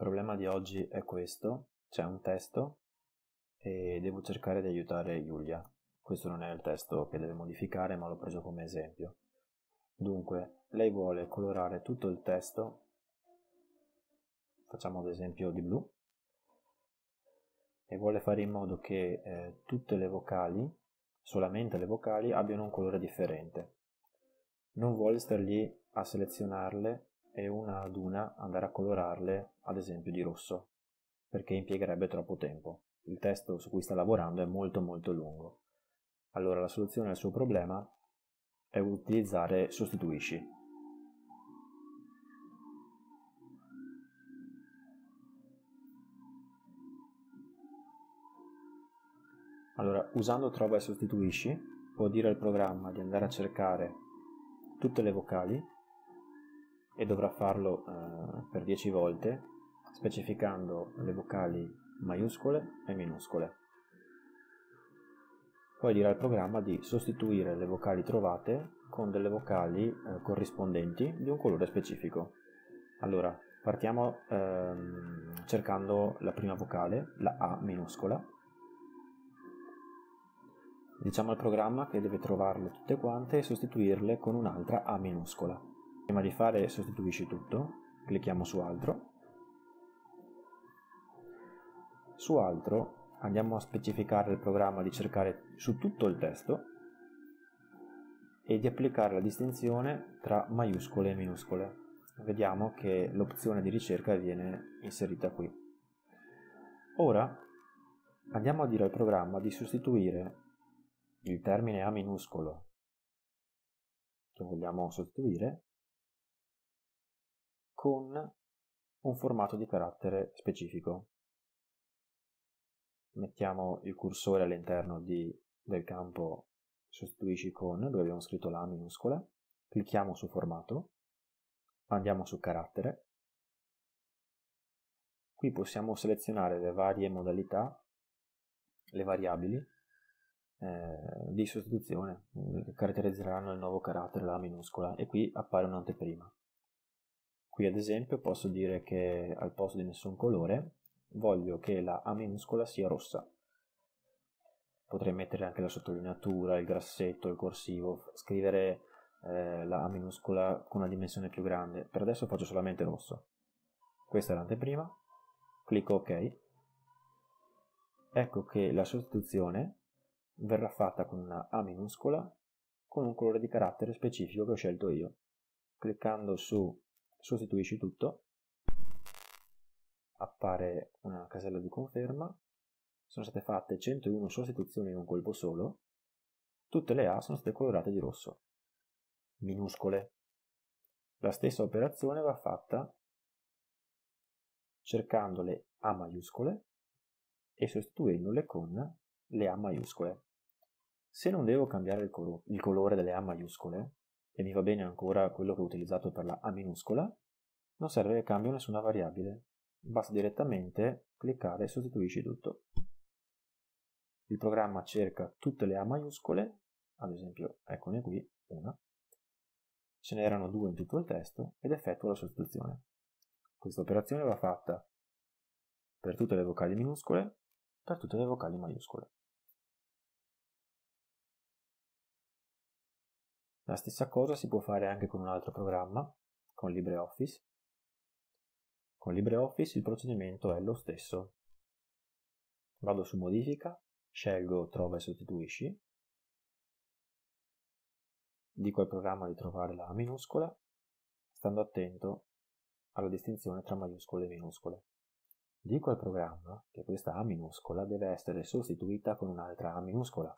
problema di oggi è questo, c'è un testo e devo cercare di aiutare Giulia. Questo non è il testo che deve modificare, ma l'ho preso come esempio. Dunque, lei vuole colorare tutto il testo, facciamo ad esempio di blu, e vuole fare in modo che eh, tutte le vocali, solamente le vocali, abbiano un colore differente. Non vuole stare lì a selezionarle e una ad una andare a colorarle, ad esempio di rosso, perché impiegherebbe troppo tempo. Il testo su cui sta lavorando è molto molto lungo. Allora la soluzione al suo problema è utilizzare sostituisci. Allora, usando trova e sostituisci, può dire al programma di andare a cercare tutte le vocali e dovrà farlo eh, per 10 volte specificando le vocali maiuscole e minuscole. Poi dirà al programma di sostituire le vocali trovate con delle vocali eh, corrispondenti di un colore specifico. Allora, partiamo ehm, cercando la prima vocale, la A minuscola. Diciamo al programma che deve trovarle tutte quante e sostituirle con un'altra A minuscola. Prima di fare sostituisci tutto, clicchiamo su altro. Su altro andiamo a specificare il programma di cercare su tutto il testo e di applicare la distinzione tra maiuscole e minuscole. Vediamo che l'opzione di ricerca viene inserita qui. Ora andiamo a dire al programma di sostituire il termine A minuscolo che vogliamo sostituire con un formato di carattere specifico. Mettiamo il cursore all'interno del campo sostituisci con, dove abbiamo scritto la minuscola, clicchiamo su formato, andiamo su carattere, qui possiamo selezionare le varie modalità, le variabili eh, di sostituzione che caratterizzeranno il nuovo carattere, la minuscola, e qui appare un'anteprima. Qui ad esempio posso dire che al posto di nessun colore voglio che la A minuscola sia rossa. Potrei mettere anche la sottolineatura, il grassetto, il corsivo, scrivere eh, la A minuscola con una dimensione più grande. Per adesso faccio solamente rosso. Questa è l'anteprima, clicco ok. Ecco che la sostituzione verrà fatta con una A minuscola con un colore di carattere specifico che ho scelto io. Cliccando su sostituisci tutto, appare una casella di conferma, sono state fatte 101 sostituzioni in un colpo solo, tutte le A sono state colorate di rosso, minuscole. La stessa operazione va fatta cercando le A maiuscole e sostituendole con le A maiuscole. Se non devo cambiare il, colo- il colore delle A maiuscole, e mi va bene ancora quello che ho utilizzato per la A minuscola, non serve che cambio nessuna variabile, basta direttamente cliccare sostituisci tutto. Il programma cerca tutte le A maiuscole, ad esempio eccone qui, una, ce n'erano due in tutto il testo ed effettua la sostituzione. Questa operazione va fatta per tutte le vocali minuscole, per tutte le vocali maiuscole. La stessa cosa si può fare anche con un altro programma, con LibreOffice. Con LibreOffice il procedimento è lo stesso. Vado su modifica, scelgo trova e sostituisci, dico al programma di trovare la minuscola, stando attento alla distinzione tra maiuscole e minuscole. Dico al programma che questa A minuscola deve essere sostituita con un'altra A minuscola.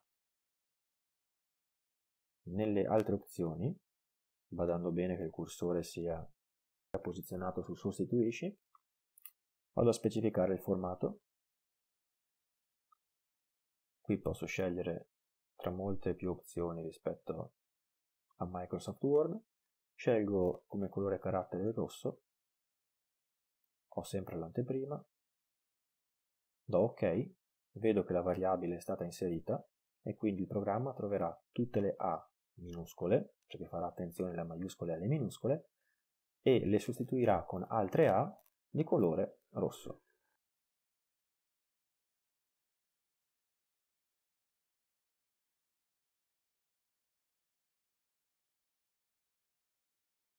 Nelle altre opzioni, badando bene che il cursore sia posizionato su sostituisci, vado a specificare il formato. Qui posso scegliere tra molte più opzioni rispetto a Microsoft Word. Scelgo come colore carattere il rosso, ho sempre l'anteprima, do ok, vedo che la variabile è stata inserita e quindi il programma troverà tutte le A minuscole, cioè che farà attenzione alle maiuscole e alle minuscole, e le sostituirà con altre A di colore rosso.